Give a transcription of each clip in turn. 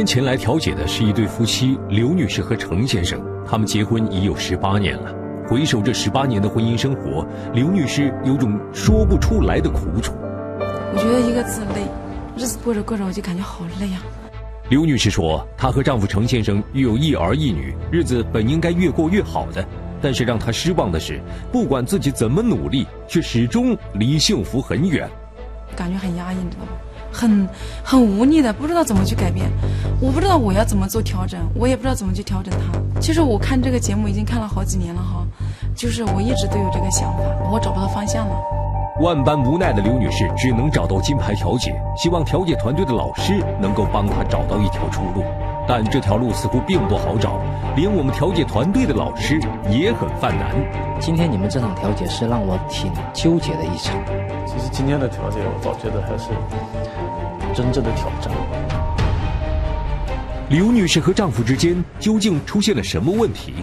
今天前来调解的是一对夫妻，刘女士和程先生，他们结婚已有十八年了。回首这十八年的婚姻生活，刘女士有种说不出来的苦楚。我觉得一个字累，日子过着过着我就感觉好累啊。刘女士说，她和丈夫程先生育有一儿一女，日子本应该越过越好的，但是让她失望的是，不管自己怎么努力，却始终离幸福很远。感觉很压抑，你知道吗？很很无力的，不知道怎么去改变。我不知道我要怎么做调整，我也不知道怎么去调整它。其实我看这个节目已经看了好几年了哈，就是我一直都有这个想法，我找不到方向了。万般无奈的刘女士只能找到金牌调解，希望调解团队的老师能够帮她找到一条出路。但这条路似乎并不好找，连我们调解团队的老师也很犯难。今天你们这场调解是让我挺纠结的一场。其实今天的调解，我倒觉得还是真正的挑战。刘女士和丈夫之间究竟出现了什么问题？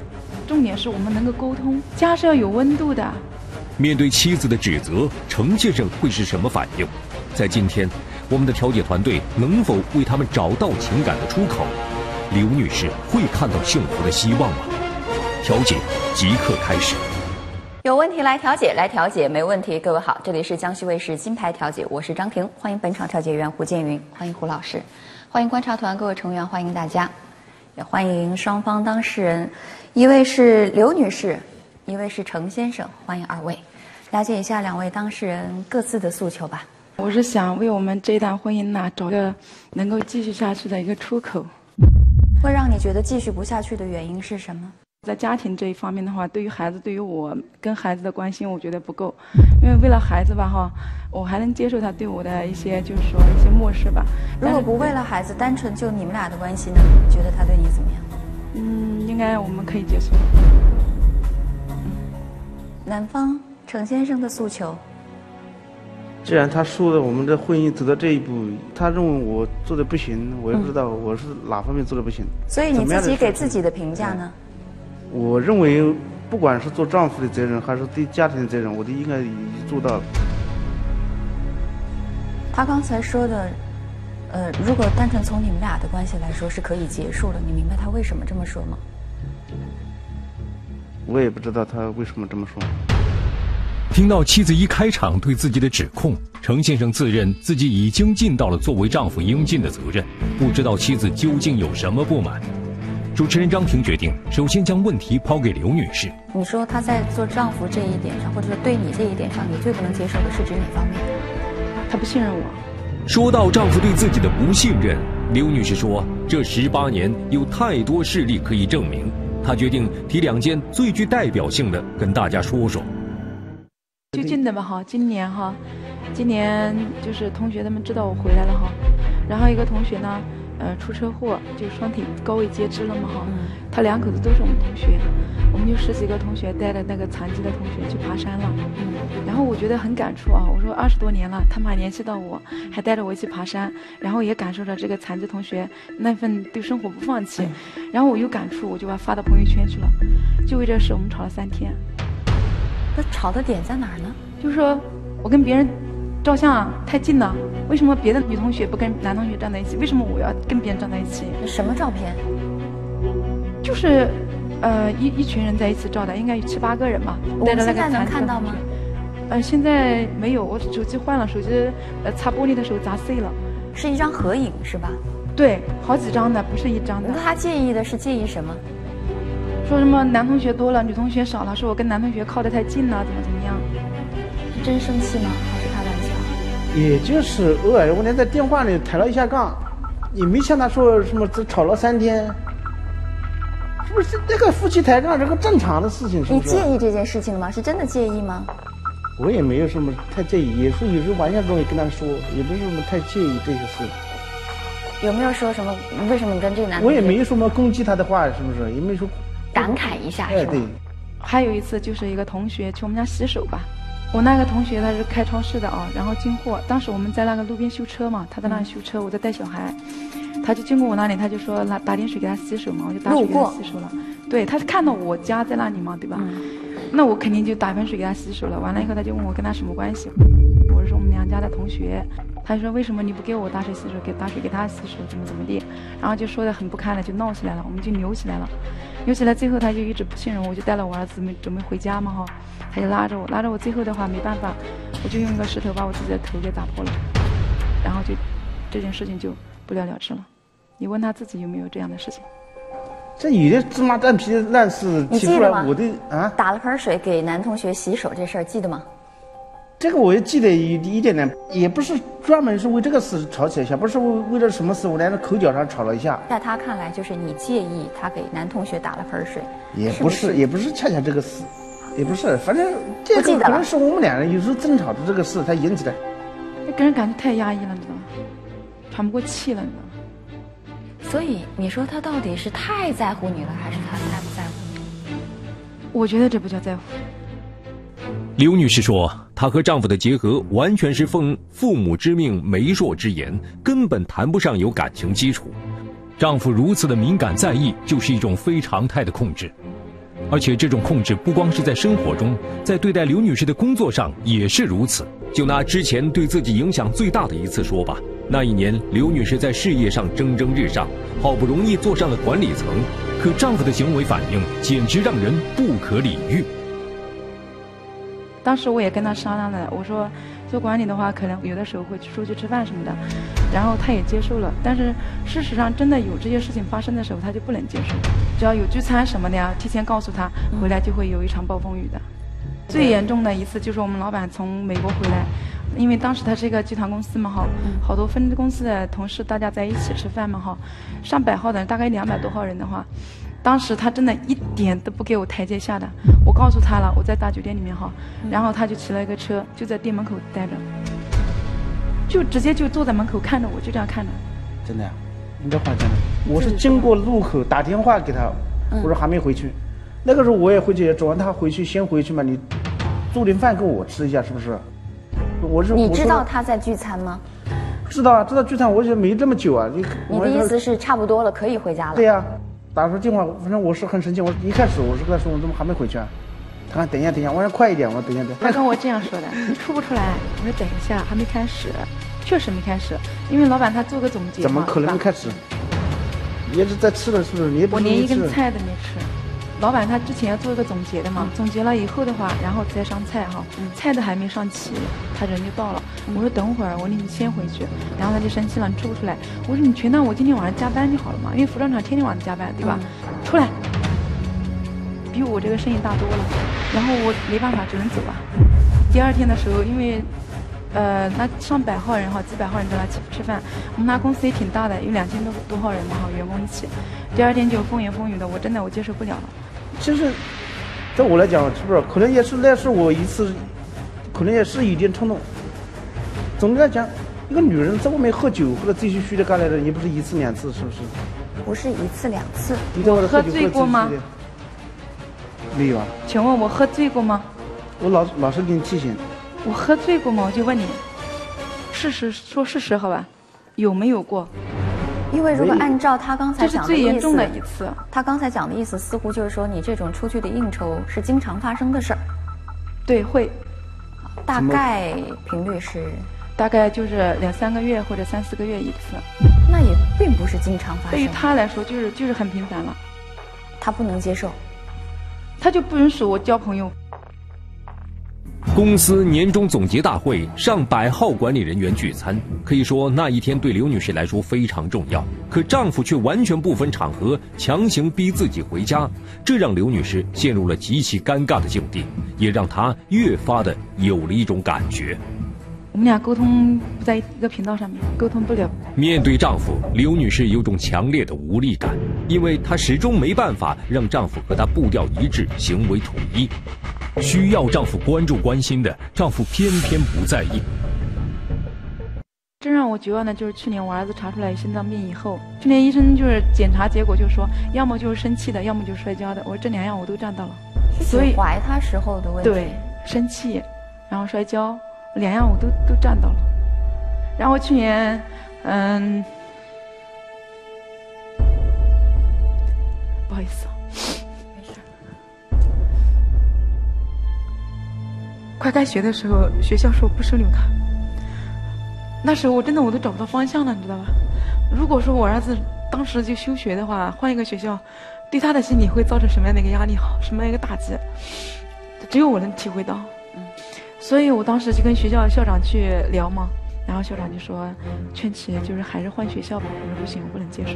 重点是我们能够沟通，家是要有温度的。面对妻子的指责，程先生会是什么反应？在今天，我们的调解团队能否为他们找到情感的出口？刘女士会看到幸福的希望吗？调解即刻开始。有问题来调解，来调解没问题。各位好，这里是江西卫视金牌调解，我是张婷，欢迎本场调解员胡建云，欢迎胡老师，欢迎观察团各位成员，欢迎大家，也欢迎双方当事人，一位是刘女士。一位是程先生，欢迎二位，了解一下两位当事人各自的诉求吧。我是想为我们这一段婚姻呢，找个能够继续下去的一个出口。会让你觉得继续不下去的原因是什么？在家庭这一方面的话，对于孩子，对于我跟孩子的关心，我觉得不够。因为为了孩子吧，哈，我还能接受他对我的一些，就是说一些漠视吧。如果不为了孩子，单纯就你们俩的关系呢？觉得他对你怎么样？嗯，应该我们可以接受。男方程先生的诉求，既然他说的我们的婚姻走到这一步，他认为我做的不行，我也不知道我是哪方面做的不行。所以你自己给自己的评价呢？我认为，不管是做丈夫的责任，还是对家庭的责任，我都应该已经做到了。他刚才说的，呃，如果单纯从你们俩的关系来说是可以结束了，你明白他为什么这么说吗？我也不知道他为什么这么说。听到妻子一开场对自己的指控，程先生自认自己已经尽到了作为丈夫应尽的责任，不知道妻子究竟有什么不满。主持人张婷决定，首先将问题抛给刘女士。你说她在做丈夫这一点上，或者说对你这一点上，你最不能接受的是指哪方面？她不信任我。说到丈夫对自己的不信任，刘女士说：“这十八年有太多事例可以证明。”她决定提两件最具代表性的跟大家说说。最近的吧哈，今年哈，今年就是同学他们知道我回来了哈，然后一个同学呢，呃，出车祸就双腿高位截肢了嘛哈，他两口子都是我们同学。我们就十几个同学带着那个残疾的同学去爬山了，然后我觉得很感触啊。我说二十多年了，他们还联系到我，还带着我一起爬山，然后也感受着这个残疾同学那份对生活不放弃。然后我有感触，我就把发到朋友圈去了。就为这事，我们吵了三天。那吵的点在哪儿呢？就是说我跟别人照相太近了，为什么别的女同学不跟男同学站在一起？为什么我要跟别人站在一起？什么照片？就是。呃，一一群人在一起照的，应该有七八个人吧。我现在能看到吗？呃，现在没有，我手机换了，手机呃擦玻璃的时候砸碎了。是一张合影是吧？对，好几张的，不是一张的。那他介意的是介意什么？说什么男同学多了，女同学少了，说我跟男同学靠得太近了，怎么怎么样？是真生气吗？也就是偶尔，我连在电话里抬了一下杠，也没像他说什么只吵了三天。是不是那个夫妻抬杠，是个正常的事情。你介意这件事情吗？是真的介意吗？我也没有什么太介意，也是有时候玩笑中也跟他说，也不是什么太介意这些事。有没有说什么？为什么你跟这个男？我也没有什么攻击他的话，是不是？也没说感慨一下，是吧？对。还有一次，就是一个同学去我们家洗手吧。我那个同学他是开超市的啊，然后进货。当时我们在那个路边修车嘛，他在那里修车，我在带小孩。他就经过我那里，他就说拿打点水给他洗手嘛，我就打水给他洗手了。对他看到我家在那里嘛，对吧？那我肯定就打盆水给他洗手了。完了以后，他就问我跟他什么关系，我是说我们娘家的同学。他就说为什么你不给我打水洗手，给打水给他洗手，怎么怎么地，然后就说的很不堪了，就闹起来了，我们就扭起来了，扭起来最后他就一直不信任我，我就带了我儿子没准备回家嘛哈，他就拉着我，拉着我，最后的话没办法，我就用一个石头把我自己的头给打破了，然后就这件事情就不了了之了。你问他自己有没有这样的事情？这有的芝麻蛋皮烂事你提出来，记得吗我的啊，打了盆水给男同学洗手这事儿记得吗？这个我也记得一一点点，也不是专门是为这个事吵起来，也不是为为了什么事，我俩在口角上吵了一下，在他看来，就是你介意他给男同学打了盆水，也不是，也不是恰恰这个事，也不是，反正这个可能是我们两人有时候争吵的这个事，才引起的。那给人感觉太压抑了，你知道吗？喘不过气了，你知道吗？所以你说他到底是太在乎你了，还是他太不在乎你？我觉得这不叫在乎。刘女士说，她和丈夫的结合完全是奉父母之命、媒妁之言，根本谈不上有感情基础。丈夫如此的敏感在意，就是一种非常态的控制。而且这种控制不光是在生活中，在对待刘女士的工作上也是如此。就拿之前对自己影响最大的一次说吧，那一年刘女士在事业上蒸蒸日上，好不容易坐上了管理层，可丈夫的行为反应简直让人不可理喻。当时我也跟他商量了，我说做管理的话，可能有的时候会出去吃饭什么的，然后他也接受了。但是事实上，真的有这些事情发生的时候，他就不能接受。只要有聚餐什么的呀，提前告诉他，回来就会有一场暴风雨的。最严重的一次就是我们老板从美国回来，因为当时他是一个集团公司嘛哈，好多分公司的同事大家在一起吃饭嘛哈，上百号的人，大概两百多号人的话。当时他真的一点都不给我台阶下的，我告诉他了，我在大酒店里面哈，然后他就骑了一个车，就在店门口待着，就直接就坐在门口看着我，就这样看着。真的呀，你这话讲的，我是经过路口打电话给他，我说还没回去，那个时候我也回去，指望他回去先回去嘛，你做点饭给我吃一下，是不是？我是你知道他在聚餐吗？知道啊，知道聚餐，我也没这么久啊，你你的意思是差不多了，可以回家了？对呀、打出电话，反正我是很生气。我一开始我是跟他说，我怎么还没回去啊？他说等一下，等一下，我说快一点，我说等一下，等。他跟我这样说的，你出不出来？我说等一下，还没开始，确实没开始，因为老板他做个总结嘛怎么可能没开始？你一直在吃的，是不是？你也不我连一根菜都没吃。老板他之前要做一个总结的嘛，总结了以后的话，然后再上菜哈，菜都还没上齐，他人就到了。我说等会儿，我说你先回去，然后他就生气了，你出不出来？我说你全当我今天晚上加班就好了嘛，因为服装厂天天晚上加班，对吧？出来，比我这个生意大多了。然后我没办法，只能走了。第二天的时候，因为呃，那上百号人哈，几百号人在那吃吃饭。我们那公司也挺大的，有两千多多号人嘛哈，员工一起。第二天就风言风语的，我真的我接受不了了。其实，在我来讲，是不是可能也是那是我一次，可能也是有点冲动。总的来讲，一个女人在外面喝酒或者醉醺醺的干来的，也不是一次两次，是不是？不是一次两次，你在外头喝酒醉过吗？没有啊，请问我喝醉过吗？我老老是给你提醒。我喝醉过吗？我就问你，事实说事实好吧？有没有过？因为如果按照他刚才讲的意思，最严重的一次。他刚才讲的意思似乎就是说你这种出去的应酬是经常发生的事儿，对，会大概频率是，大概就是两三个月或者三四个月一次。那也并不是经常发生对于，他来说，就是就是很频繁了，他不能接受。他就不允许我交朋友。公司年终总结大会，上百号管理人员聚餐，可以说那一天对刘女士来说非常重要。可丈夫却完全不分场合，强行逼自己回家，这让刘女士陷入了极其尴尬的境地，也让她越发的有了一种感觉。我们俩沟通不在一个频道上面，沟通不了。面对丈夫，刘女士有种强烈的无力感，因为她始终没办法让丈夫和她步调一致，行为统一。需要丈夫关注关心的，丈夫偏偏不在意。真让我绝望的就是去年我儿子查出来心脏病以后，去年医生就是检查结果就说，要么就是生气的，要么就是摔跤的。我说这两样我都占到了，所以怀他时候的问题，对生气，然后摔跤，两样我都都占到了。然后去年，嗯，不好意思啊，没事。快开学的时候，学校说不收留他。那时候我真的我都找不到方向了，你知道吧？如果说我儿子当时就休学的话，换一个学校，对他的心理会造成什么样的一个压力？好，什么样一个打击？只有我能体会到。嗯，所以我当时就跟学校校长去聊嘛，然后校长就说，劝其就是还是换学校吧。我说不行，我不能接受。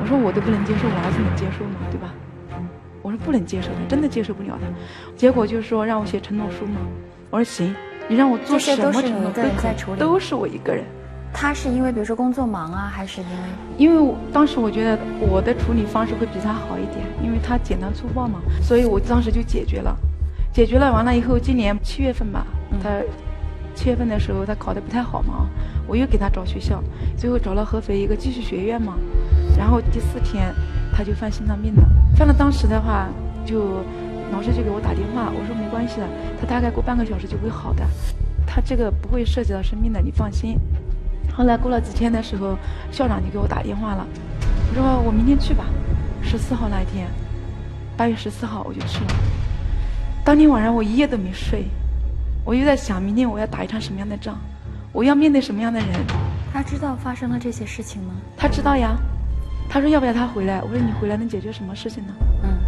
我说我都不能接受，我儿子能接受吗？对吧？我说不能接受的，真的接受不了的。结果就是说让我写承诺书嘛。我说行，你让我做什么承诺都都是我一个人。他是因为比如说工作忙啊，还是因为？因为当时我觉得我的处理方式会比他好一点，因为他简单粗暴嘛，所以我当时就解决了。解决了完了以后，今年七月份吧，他七月份的时候他考得不太好嘛，我又给他找学校，最后找了合肥一个技术学院嘛。然后第四天他就犯心脏病了，犯了当时的话就老师就给我打电话，我说没关系的，他大概过半个小时就会好的，他这个不会涉及到生命的，你放心。后来过了几天的时候，校长就给我打电话了，我说我明天去吧，十四号那一天，八月十四号我就去了。当天晚上我一夜都没睡，我又在想明天我要打一场什么样的仗，我要面对什么样的人。他知道发生了这些事情吗？他知道呀，他说要不要他回来？我说你回来能解决什么事情呢？嗯，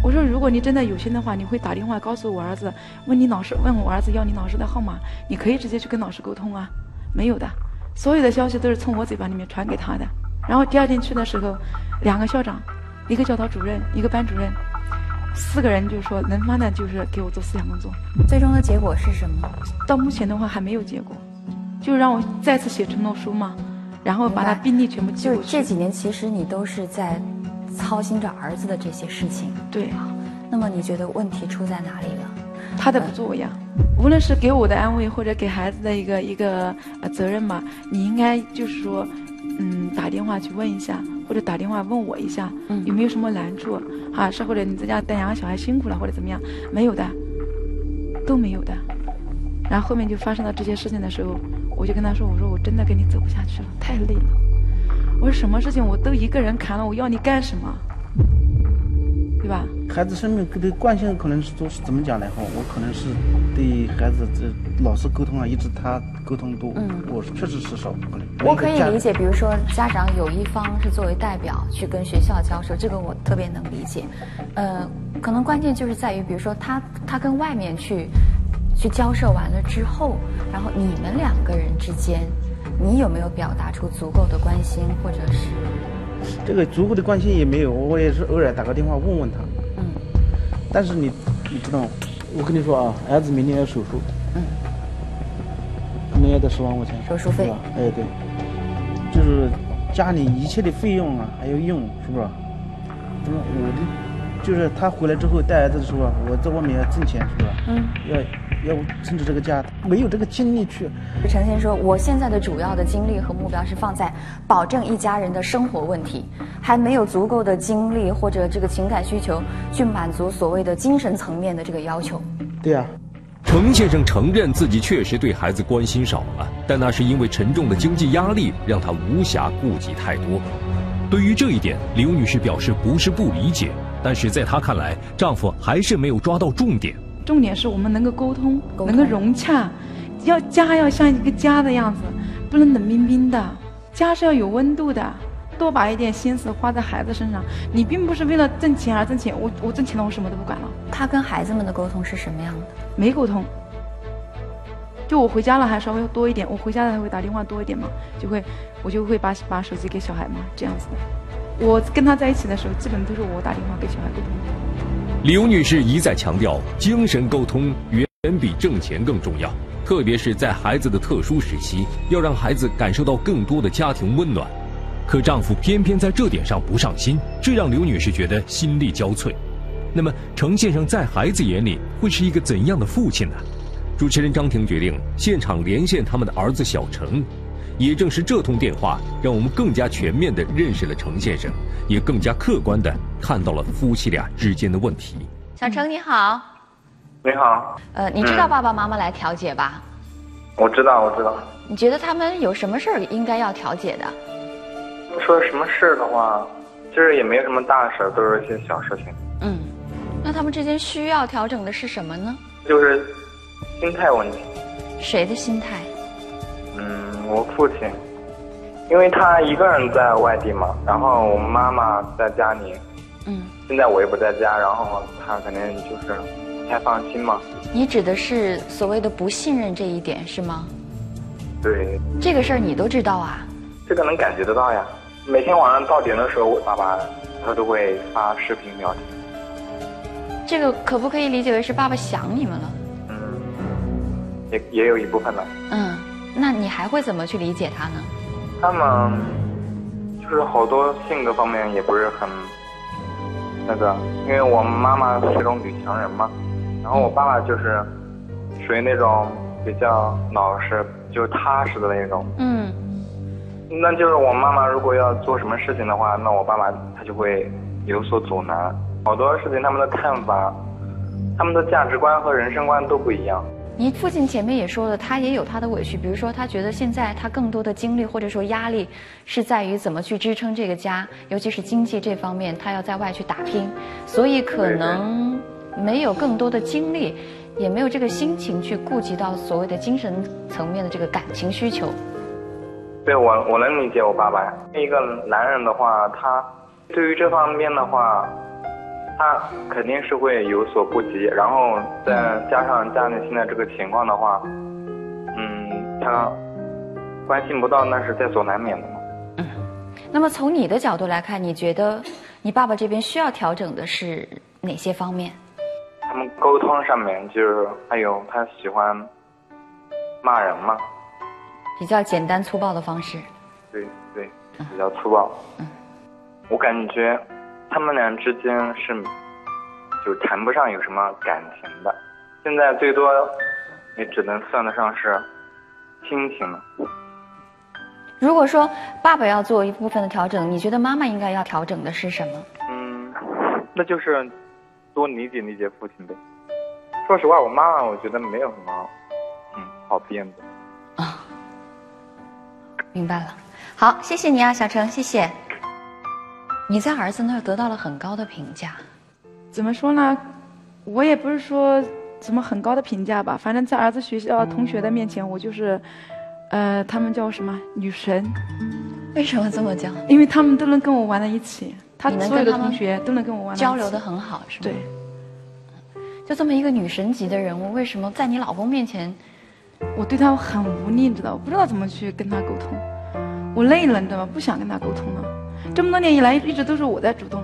我说如果你真的有心的话，你会打电话告诉我儿子，问你老师，问我儿子要你老师的号码，你可以直接去跟老师沟通啊。没有的。所有的消息都是从我嘴巴里面传给他的。然后第二天去的时候，两个校长，一个教导主任，一个班主任，四个人就说能方的就是给我做思想工作。最终的结果是什么？到目前的话还没有结果，就让我再次写承诺书嘛，然后把他病历全部寄过去。这几年其实你都是在操心着儿子的这些事情。对啊。那么你觉得问题出在哪里了？他的不作为呀，无论是给我的安慰，或者给孩子的一个一个呃责任嘛，你应该就是说，嗯，打电话去问一下，或者打电话问我一下，有没有什么难处啊？是或者你在家带两个小孩辛苦了，或者怎么样？没有的，都没有的。然后后面就发生了这些事情的时候，我就跟他说：“我说我真的跟你走不下去了，太累了。我说什么事情我都一个人扛了，我要你干什么？”对吧？孩子生命的惯性可能是都是怎么讲呢？哈，我可能是对孩子这老师沟通啊，一直他沟通多，嗯，我确实是少。我可以理解，比如说家长有一方是作为代表去跟学校交涉，这个我特别能理解。呃，可能关键就是在于，比如说他他跟外面去去交涉完了之后，然后你们两个人之间，你有没有表达出足够的关心，或者是？这个足够的关心也没有，我也是偶尔打个电话问问他。嗯。但是你，你知道吗？我跟你说啊，儿子明天要手术。嗯。可能要得十万块钱。手术费。哎，对。就是家里一切的费用啊，还要用，是不是？怎么我的，就是他回来之后带儿子的时候啊，我在外面要挣钱，是不是？嗯。要。要撑着这个家，没有这个精力去。陈先生说：“我现在的主要的精力和目标是放在保证一家人的生活问题，还没有足够的精力或者这个情感需求去满足所谓的精神层面的这个要求。”对呀，程先生承认自己确实对孩子关心少了，但那是因为沉重的经济压力让他无暇顾及太多。对于这一点，刘女士表示不是不理解，但是在她看来，丈夫还是没有抓到重点。重点是我们能够沟通，能够融洽，要家要像一个家的样子，不能冷冰冰的，家是要有温度的，多把一点心思花在孩子身上。你并不是为了挣钱而挣钱，我我挣钱了，我什么都不管了。他跟孩子们的沟通是什么样的？没沟通，就我回家了还稍微多一点，我回家了还会打电话多一点嘛，就会我就会把把手机给小孩嘛，这样子的。我跟他在一起的时候，基本都是我打电话给小孩沟通。刘女士一再强调，精神沟通远比挣钱更重要，特别是在孩子的特殊时期，要让孩子感受到更多的家庭温暖。可丈夫偏偏在这点上不上心，这让刘女士觉得心力交瘁。那么，程先生在孩子眼里会是一个怎样的父亲呢？主持人张婷决定现场连线他们的儿子小程。也正是这通电话，让我们更加全面地认识了程先生，也更加客观地看到了夫妻俩之间的问题。小程你好，你好。呃，你知道爸爸妈妈来调解吧？我知道，我知道。你觉得他们有什么事儿应该要调解的？说什么事儿的话，其实也没什么大事，都是一些小事情。嗯，那他们之间需要调整的是什么呢？就是心态问题。谁的心态？嗯。我父亲，因为他一个人在外地嘛，然后我妈妈在家里，嗯，现在我也不在家，然后他肯定就是不太放心嘛。你指的是所谓的不信任这一点是吗？对，这个事儿你都知道啊？这个能感觉得到呀。每天晚上到点的时候，我爸爸他都会发视频聊天。这个可不可以理解为是爸爸想你们了？嗯，也也有一部分的。嗯，那你还会怎么去理解他呢？他们就是好多性格方面也不是很那个，因为我妈妈是种女强人嘛，然后我爸爸就是属于那种比较老实、就踏实的那种。嗯，那就是我妈妈如果要做什么事情的话，那我爸爸他就会有所阻拦。好多事情他们的看法、他们的价值观和人生观都不一样。你父亲前面也说了，他也有他的委屈，比如说他觉得现在他更多的精力或者说压力是在于怎么去支撑这个家，尤其是经济这方面，他要在外去打拼，所以可能没有更多的精力，也没有这个心情去顾及到所谓的精神层面的这个感情需求。对我，我能理解我爸爸。一个男人的话，他对于这方面的话，他肯定是会有所不及，然后再加上家里现在这个情况的话，嗯，他关心不到那是在所难免的嘛。嗯那么从你的角度来看，你觉得你爸爸这边需要调整的是哪些方面？他们沟通上面就是还有他喜欢骂人嘛，比较简单粗暴的方式。对对，比较粗暴。嗯，我感觉他们俩之间是就谈不上有什么感情的，现在最多也只能算得上是亲情了。如果说爸爸要做一部分的调整，你觉得妈妈应该要调整的是什么？嗯，那就是多理解理解父亲呗。说实话，我妈妈我觉得没有什么嗯好变的。啊，明白了。好，谢谢你啊，小程，谢谢。你在儿子那儿得到了很高的评价，怎么说呢？我也不是说怎么很高的评价吧，反正在儿子学校同学的面前，我就是，呃，他们叫什么女神，为什么这么讲？因为他们都能跟我玩在一起，他所有的同学都能跟我玩交流的很好，是吗？对。就这么一个女神级的人物，为什么在你老公面前，我对他很无力，你知道，我不知道怎么去跟他沟通，我累了，你知道吗？不想跟他沟通了。这么多年以来，一直都是我在主动，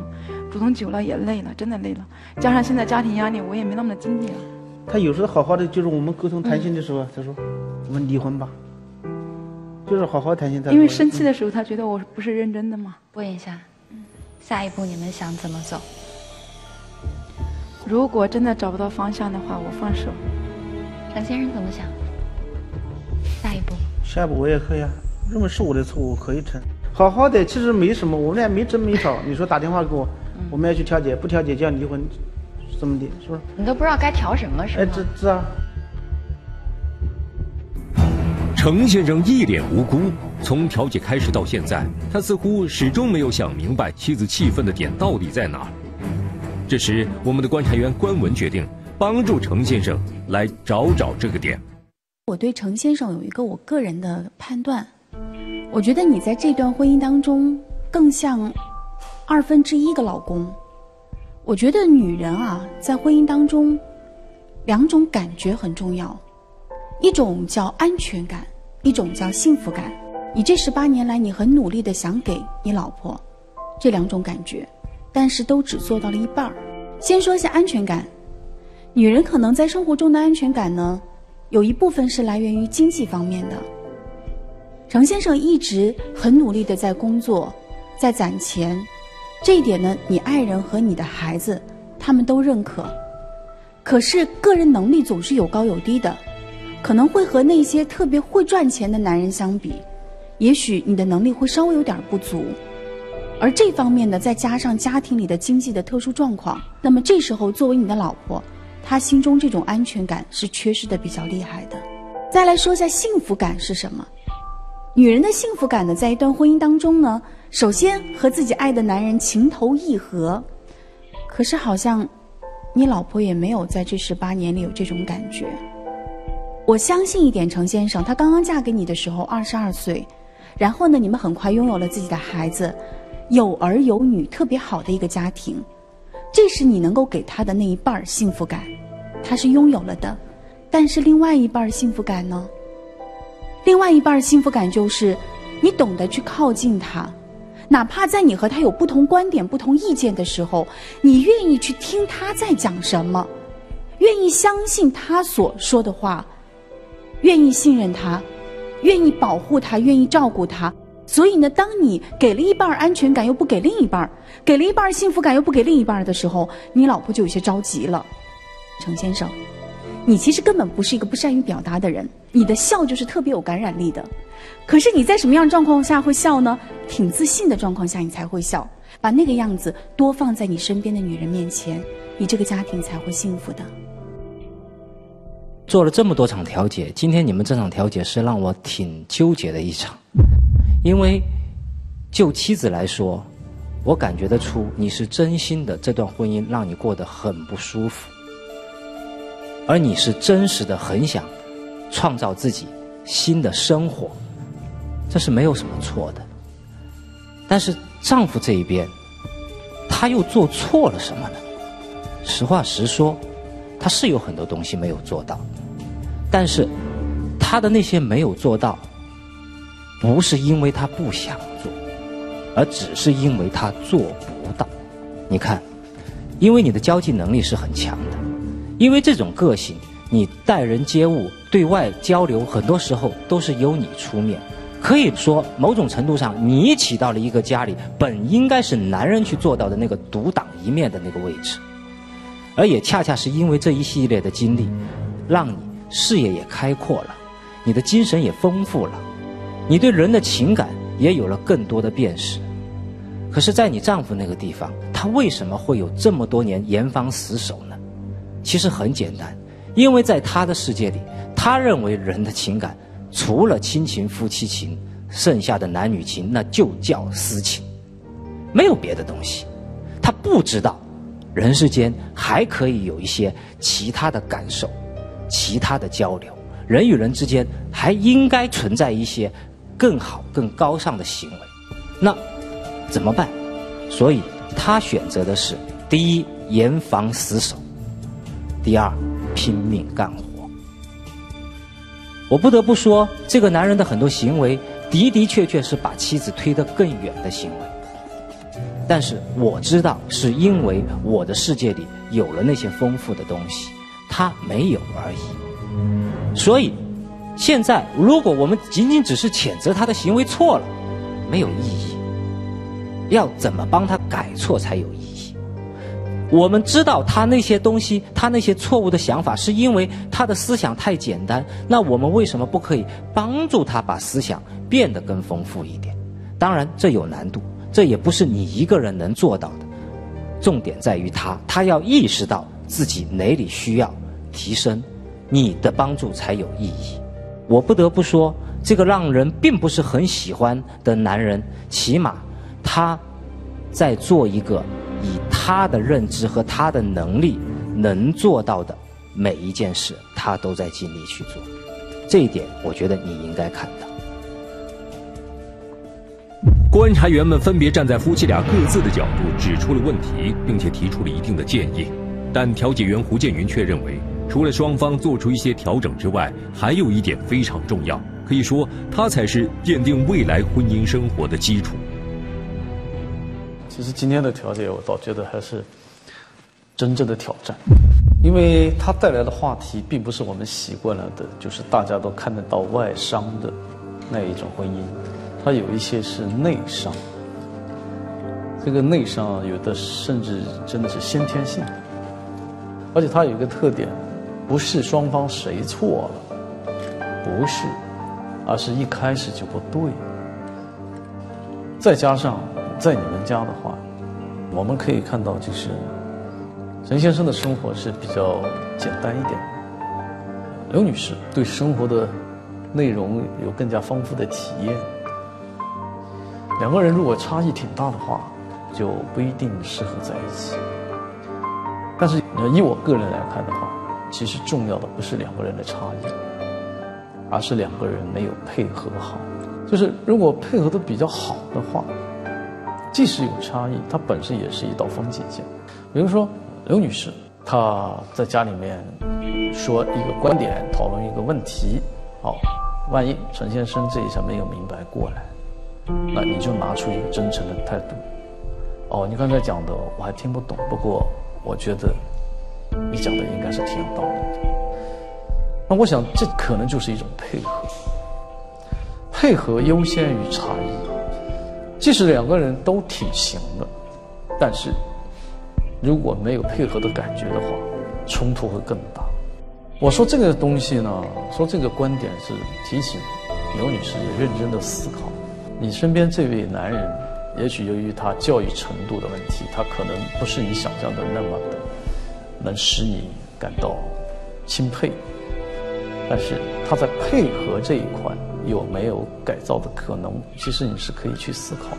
主动久了也累了，真的累了。加上现在家庭压力，我也没那么的精力了。他有时候好好的，就是我们沟通谈心的时候，他说我们离婚吧，就是好好谈心。因为生气的时候，他觉得我不是认真的嘛。问一下，下一步你们想怎么走？如果真的找不到方向的话，我放手。陈先生怎么想？下一步，下一步我也可以啊，认为是我的错我，可以承。好好的，其实没什么，我们俩没争没吵。你说打电话给我，我们要去调解，不调解就要离婚，怎么的，是不是？你都不知道该调什么是哎，这这啊，程先生一脸无辜，从调解开始到现在，他似乎始终没有想明白妻子气愤的点到底在哪儿。这时，我们的观察员关文决定帮助程先生来找找这个点。我对程先生有一个我个人的判断，我觉得你在这段婚姻当中更像二分之一个老公。我觉得女人啊，在婚姻当中，两种感觉很重要，一种叫安全感，一种叫幸福感。你这十八年来，你很努力的想给你老婆这两种感觉，但是都只做到了一半儿。先说一下安全感，女人可能在生活中的安全感呢，有一部分是来源于经济方面的。程先生一直很努力的在工作，在攒钱，这一点呢，你爱人和你的孩子他们都认可。可是个人能力总是有高有低的，可能会和那些特别会赚钱的男人相比，也许你的能力会稍微有点不足。而这方面呢，再加上家庭里的经济的特殊状况，那么这时候作为你的老婆，她心中这种安全感是缺失的比较厉害的。再来说一下幸福感是什么？女人的幸福感呢，在一段婚姻当中呢，首先和自己爱的男人情投意合，可是好像你老婆也没有在这十八年里有这种感觉。我相信一点，程先生，她刚刚嫁给你的时候二十二岁，然后呢，你们很快拥有了自己的孩子，有儿有女，特别好的一个家庭，这是你能够给她的那一半幸福感，她是拥有了的。但是另外一半幸福感呢？另外一半幸福感就是，你懂得去靠近他。哪怕在你和他有不同观点、不同意见的时候，你愿意去听他在讲什么，愿意相信他所说的话，愿意信任他，愿意保护他，愿意照顾他。所以呢，当你给了一半安全感，又不给另一半给了一半幸福感，又不给另一半的时候，你老婆就有些着急了，程先生。你其实根本不是一个不善于表达的人，你的笑就是特别有感染力的。可是你在什么样状况下会笑呢？挺自信的状况下你才会笑，把那个样子多放在你身边的女人面前，你这个家庭才会幸福的。做了这么多场调解，今天你们这场调解是让我挺纠结的一场，因为就妻子来说，我感觉得出你是真心的，这段婚姻让你过得很不舒服。而你是真实的很想创造自己新的生活，这是没有什么错的。但是丈夫这一边，他又做错了什么呢？实话实说，他是有很多东西没有做到，但是他的那些没有做到，不是因为他不想做，而只是因为他做不到。你看，因为你的交际能力是很强的。因为这种个性，你待人接物、对外交流，很多时候都是由你出面。可以说，某种程度上，你起到了一个家里本应该是男人去做到的那个独当一面的那个位置。而也恰恰是因为这一系列的经历，让你视野也开阔了，你的精神也丰富了，你对人的情感也有了更多的辨识。可是，在你丈夫那个地方，他为什么会有这么多年严防死守呢？其实很简单，因为在他的世界里，他认为人的情感除了亲情、夫妻情，剩下的男女情那就叫私情，没有别的东西。他不知道，人世间还可以有一些其他的感受、其他的交流，人与人之间还应该存在一些更好、更高尚的行为。那怎么办？所以他选择的是第一，严防死守。第二，拼命干活。我不得不说，这个男人的很多行为的的确确是把妻子推得更远的行为。但是我知道，是因为我的世界里有了那些丰富的东西，他没有而已。所以，现在如果我们仅仅只是谴责他的行为错了，没有意义。要怎么帮他改错才有意义？我们知道他那些东西，他那些错误的想法，是因为他的思想太简单。那我们为什么不可以帮助他把思想变得更丰富一点？当然，这有难度，这也不是你一个人能做到的。重点在于他，他要意识到自己哪里需要提升，你的帮助才有意义。我不得不说，这个让人并不是很喜欢的男人，起码他在做一个。以他的认知和他的能力能做到的每一件事，他都在尽力去做。这一点，我觉得你应该看到。观察员们分别站在夫妻俩各自的角度指出了问题，并且提出了一定的建议。但调解员胡建云却认为，除了双方做出一些调整之外，还有一点非常重要，可以说，它才是奠定未来婚姻生活的基础。其实今天的调解，我倒觉得还是真正的挑战，因为它带来的话题并不是我们习惯了的，就是大家都看得到外伤的那一种婚姻，它有一些是内伤。这个内伤有的甚至真的是先天性的，而且它有一个特点，不是双方谁错了，不是，而是一开始就不对，再加上。在你们家的话，我们可以看到，就是陈先生的生活是比较简单一点。刘女士对生活的内容有更加丰富的体验。两个人如果差异挺大的话，就不一定适合在一起。但是，以我个人来看的话，其实重要的不是两个人的差异，而是两个人没有配合好。就是如果配合的比较好的话，即使有差异，它本身也是一道风景线。比如说刘女士，她在家里面说一个观点，讨论一个问题，好，万一陈先生这一下没有明白过来，那你就拿出一个真诚的态度。哦，你刚才讲的我还听不懂，不过我觉得你讲的应该是挺有道理的。那我想这可能就是一种配合，配合优先于差异。即使两个人都挺行的，但是如果没有配合的感觉的话，冲突会更大。我说这个东西呢，说这个观点是提醒刘女士也认真的思考，你身边这位男人。也许由于他教育程度的问题，他可能不是你想象的那么的能使你感到钦佩，但是他在配合这一块有没有改造的可能？其实你是可以去思考的。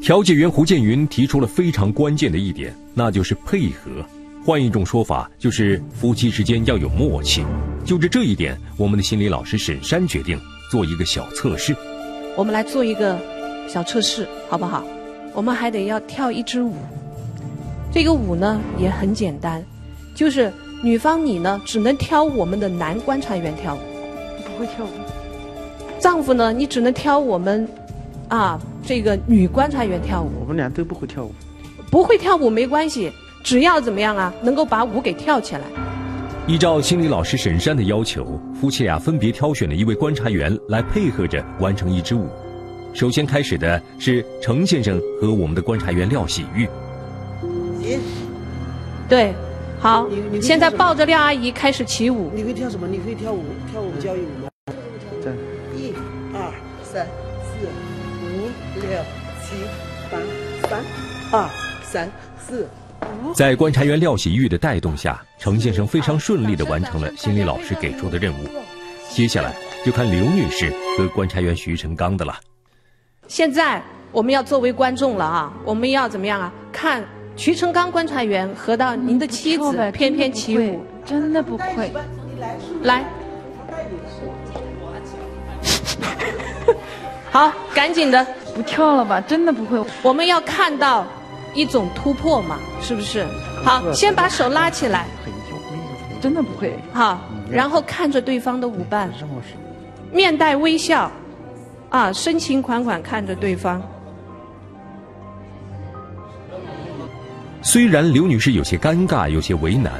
调解员胡建云提出了非常关键的一点，那就是配合。换一种说法，就是夫妻之间要有默契。就着这一点，我们的心理老师沈山决定做一个小测试。我们来做一个小测试，好不好？我们还得要跳一支舞。这个舞呢也很简单，就是女方你呢只能挑我们的男观察员跳舞，不会跳舞。丈夫呢，你只能挑我们啊这个女观察员跳舞。我们俩都不会跳舞。不会跳舞没关系，只要怎么样啊，能够把舞给跳起来。依照心理老师沈珊的要求，夫妻俩分别挑选了一位观察员来配合着完成一支舞。首先开始的是程先生和我们的观察员廖喜玉。行，对，好，现在抱着廖阿姨开始起舞。你会跳什么？你会跳舞？跳舞教育舞吗？对。一、二、三、四、五、六、七、八，三、二、三、四。在观察员廖喜玉的带动下，程先生非常顺利地完成了心理老师给出的任务。接下来就看刘女士和观察员徐成刚的了。现在我们要作为观众了啊！我们要怎么样啊？看徐成刚观察员和到您的妻子翩翩起舞，真的不会。来，好，赶紧的，不跳了吧？真的不会。我们要看到。一种突破嘛，是不是？好，先把手拉起来。真的不会。好，然后看着对方的舞伴，面带微笑，啊，深情款款看着对方。虽然刘女士有些尴尬，有些为难，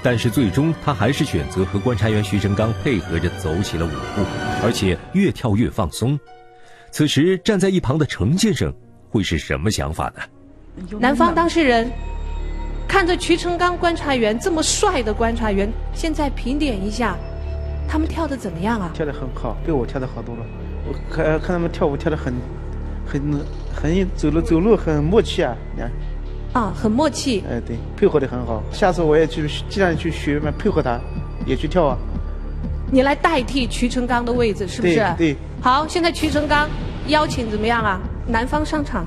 但是最终她还是选择和观察员徐成刚配合着走起了舞步，而且越跳越放松。此时站在一旁的程先生会是什么想法呢？男方当事人看着徐成刚观察员这么帅的观察员，现在评点一下，他们跳的怎么样啊？跳的很好，比我跳的好多了。我看看他们跳舞跳的很，很很走路走路很默契啊，你看。啊，很默契。哎，对，配合的很好。下次我也去，既然去学嘛，配合他，也去跳啊。你来代替瞿成刚的位置，是不是？对。好，现在瞿成刚邀请怎么样啊？男方上场。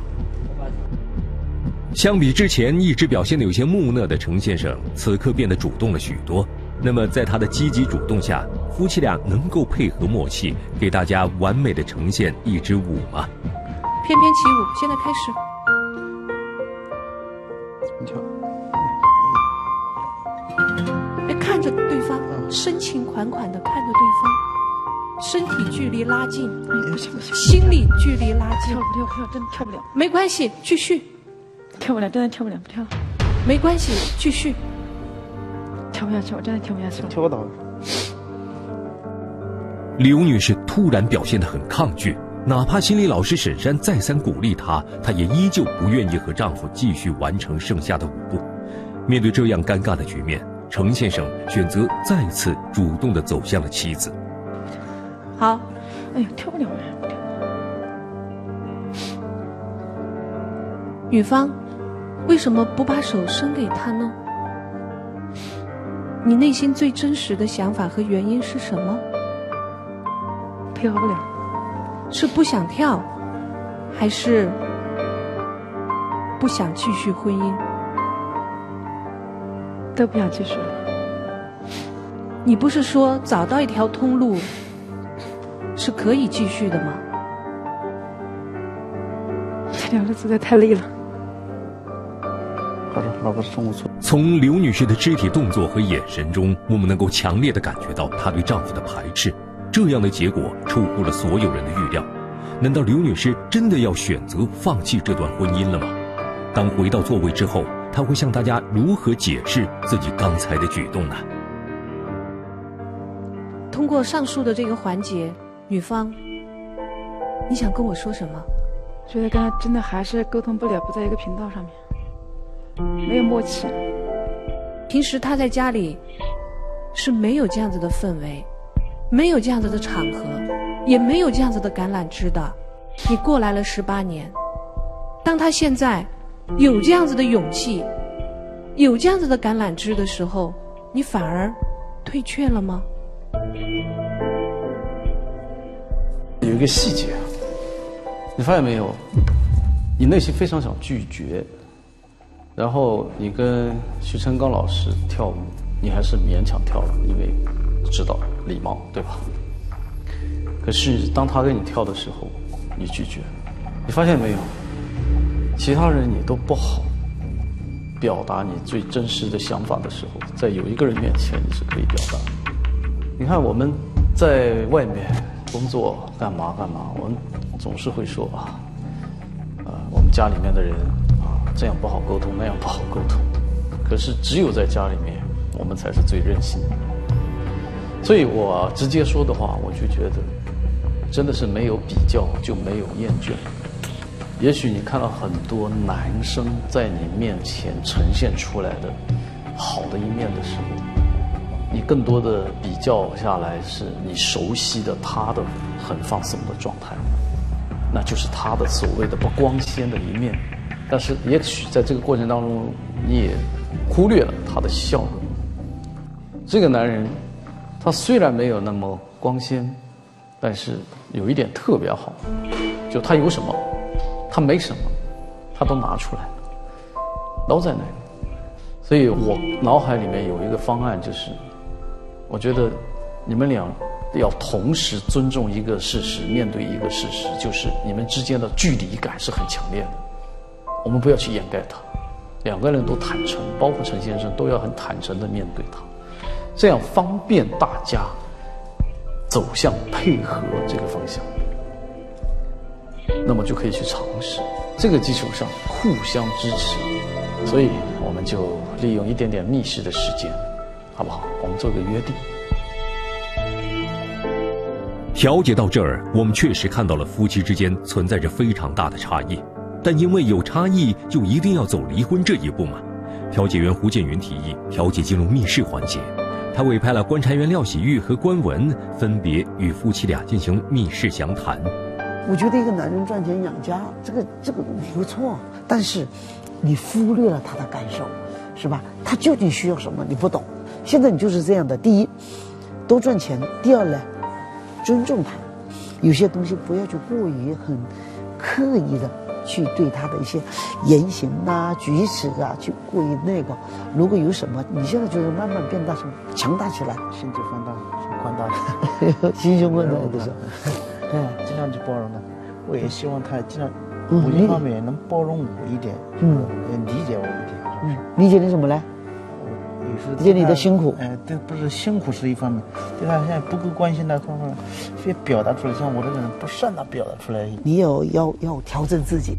相比之前一直表现的有些木讷的程先生，此刻变得主动了许多。那么，在他的积极主动下，夫妻俩能够配合默契，给大家完美的呈现一支舞吗？翩翩起舞，现在开始。跳。别看着对方，深情款款的看着对方，身体距离拉近，哎，不行不行，心理距离拉近。跳不跳？跳真的跳不了。没关系，继续。跳不了，真的跳不了，不跳了。没关系，继续。跳不下去，我真的跳不下去了。跳不倒。刘女士突然表现得很抗拒，哪怕心理老师沈山再三鼓励她，她也依旧不愿意和丈夫继续完成剩下的舞步。面对这样尴尬的局面，程先生选择再次主动地走向了妻子。好，哎呀，跳不了了。女方。为什么不把手伸给他呢？你内心最真实的想法和原因是什么？配合不了，是不想跳，还是不想继续婚姻？都不想继续了。你不是说找到一条通路是可以继续的吗？这两个实在太累了。从刘女士的肢体动作和眼神中，我们能够强烈的感觉到她对丈夫的排斥。这样的结果出乎了所有人的预料。难道刘女士真的要选择放弃这段婚姻了吗？当回到座位之后，她会向大家如何解释自己刚才的举动呢？通过上述的这个环节，女方，你想跟我说什么？觉得跟他真的还是沟通不了，不在一个频道上面，没有默契。平时他在家里是没有这样子的氛围，没有这样子的场合，也没有这样子的橄榄枝的。你过来了十八年，当他现在有这样子的勇气，有这样子的橄榄枝的时候，你反而退却了吗？有一个细节，你发现没有？你内心非常想拒绝，然后你跟徐成刚老师跳舞，你还是勉强跳了，因为知道礼貌，对吧？可是当他跟你跳的时候，你拒绝，你发现没有？其他人你都不好表达你最真实的想法的时候，在有一个人面前你是可以表达的。你看我们在外面工作干嘛干嘛，我们总是会说啊，呃，我们家里面的人啊这样不好沟通，那样不好沟通。可是只有在家里面，我们才是最任性的。所以我直接说的话，我就觉得，真的是没有比较就没有厌倦。也许你看到很多男生在你面前呈现出来的好的一面的时候。你更多的比较下来，是你熟悉的他的很放松的状态，那就是他的所谓的不光鲜的一面。但是也许在这个过程当中，你也忽略了他的笑容。这个男人，他虽然没有那么光鲜，但是有一点特别好，就他有什么，他没什么，他都拿出来，都在那里。所以我脑海里面有一个方案，就是。我觉得你们俩要同时尊重一个事实，面对一个事实，就是你们之间的距离感是很强烈的。我们不要去掩盖它，两个人都坦诚，包括陈先生都要很坦诚的面对他，这样方便大家走向配合这个方向。那么就可以去尝试，这个基础上互相支持，所以我们就利用一点点密室的时间。好不好？我们做个约定。调解到这儿，我们确实看到了夫妻之间存在着非常大的差异，但因为有差异，就一定要走离婚这一步吗？调解员胡建云提议调解进入密室环节，他委派了观察员廖喜玉和关文分别与夫妻俩进行密室详谈。我觉得一个男人赚钱养家，这个这个不错，但是你忽略了他的感受，是吧？他究竟需要什么？你不懂。现在你就是这样的：第一，多赚钱；第二呢，尊重他。有些东西不要去过于很刻意的去对他的一些言行啊、举止啊去过于那个。如果有什么，你现在就是慢慢变大，什么强大起来，心就放大、宽大，心胸宽大都是。嗯，尽量去包容他。我也希望他尽量某一方面能包容我一点，嗯，理解我一点。嗯，理解你什么呢？理解你的辛苦，哎，这不是辛苦是一方面，对他现在不够关心的方面，非表达出来，像我这个人不善的表达出来。你有要要调整自己。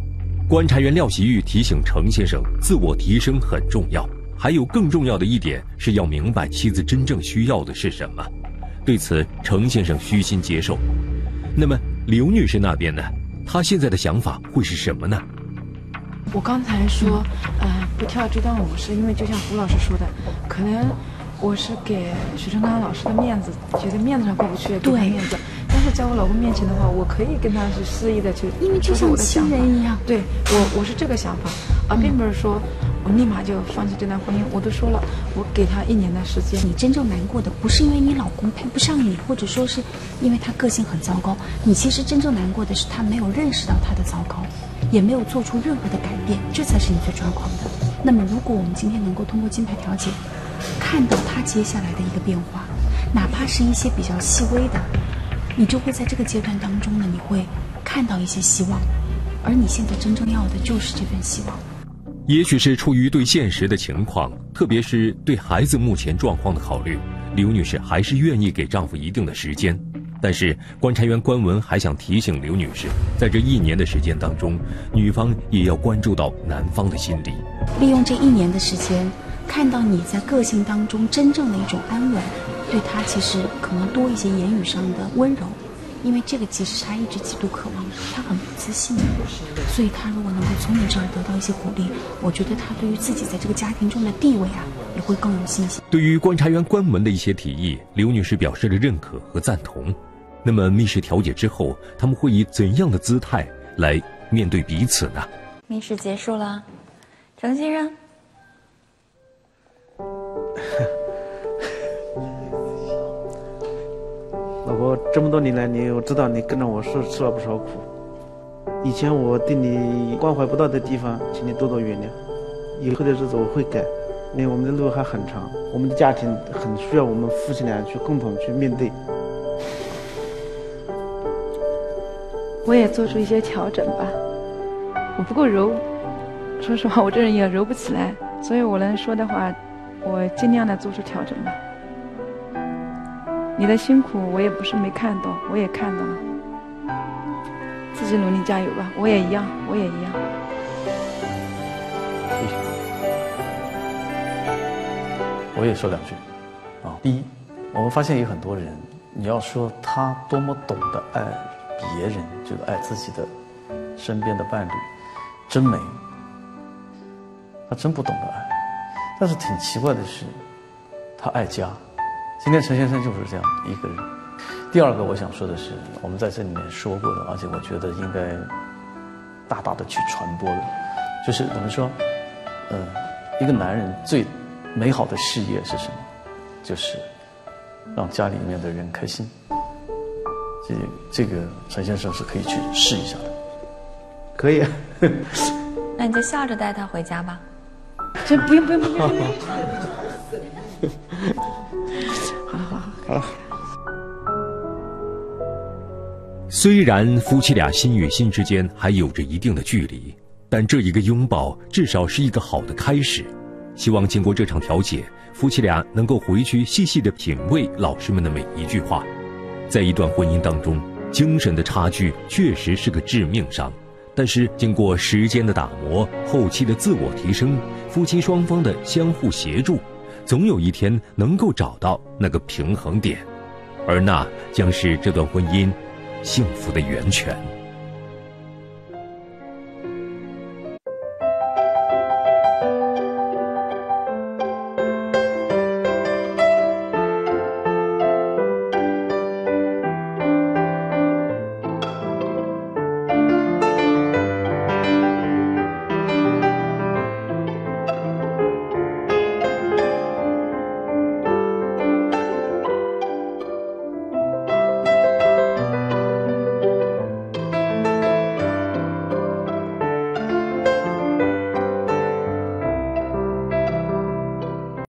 观察员廖喜玉提醒程先生，自我提升很重要，还有更重要的一点是要明白妻子真正需要的是什么。对此，程先生虚心接受。那么刘女士那边呢？她现在的想法会是什么呢？我刚才说，呃，不跳这段舞是因为就像胡老师说的，可能我是给徐成刚老师的面子，觉得面子上过不去，给他面子。但是在我老公面前的话，我可以跟他去肆意的去，因为就像亲人一样。对我，我是这个想法，而并不是说我立马就放弃这段婚姻。我都说了，我给他一年的时间。你真正难过的不是因为你老公配不上你，或者说是因为他个性很糟糕，你其实真正难过的是他没有认识到他的糟糕。也没有做出任何的改变，这才是你最抓狂的。那么，如果我们今天能够通过金牌调解，看到他接下来的一个变化，哪怕是一些比较细微的，你就会在这个阶段当中呢，你会看到一些希望。而你现在真正要的就是这份希望。也许是出于对现实的情况，特别是对孩子目前状况的考虑，刘女士还是愿意给丈夫一定的时间。但是，观察员关文还想提醒刘女士，在这一年的时间当中，女方也要关注到男方的心理。利用这一年的时间，看到你在个性当中真正的一种安稳，对他其实可能多一些言语上的温柔。因为这个其实他一直极度渴望，他很不自信，所以他如果能够从你这儿得到一些鼓励，我觉得他对于自己在这个家庭中的地位啊，也会更有信心。对于观察员关门的一些提议，刘女士表示了认可和赞同。那么密室调解之后，他们会以怎样的姿态来面对彼此呢？密室结束了，程先生。老婆，这么多年来，你我知道你跟着我是吃了不少苦。以前我对你关怀不到的地方，请你多多原谅。以后的日子我会改，因为我们的路还很长，我们的家庭很需要我们夫妻俩去共同去面对。我也做出一些调整吧。我不够柔，说实话，我这人也柔不起来，所以我能说的话，我尽量的做出调整吧。你的辛苦我也不是没看到，我也看到了。自己努力加油吧，我也一样，我也一样。谢谢。我也说两句，啊，第一，我们发现有很多人，你要说他多么懂得爱别人，就是爱自己的身边的伴侣，真没，他真不懂得爱。但是挺奇怪的是，他爱家。今天陈先生就是这样一个人。第二个我想说的是，我们在这里面说过的，而且我觉得应该大大的去传播的，就是我们说，嗯，一个男人最美好的事业是什么？就是让家里面的人开心。这这个陈先生是可以去试一下的。可以。啊 那你就笑着带他回家吧。这不用不用不用。虽然夫妻俩心与心之间还有着一定的距离，但这一个拥抱至少是一个好的开始。希望经过这场调解，夫妻俩能够回去细细的品味老师们的每一句话。在一段婚姻当中，精神的差距确实是个致命伤，但是经过时间的打磨，后期的自我提升，夫妻双方的相互协助。总有一天能够找到那个平衡点，而那将是这段婚姻幸福的源泉。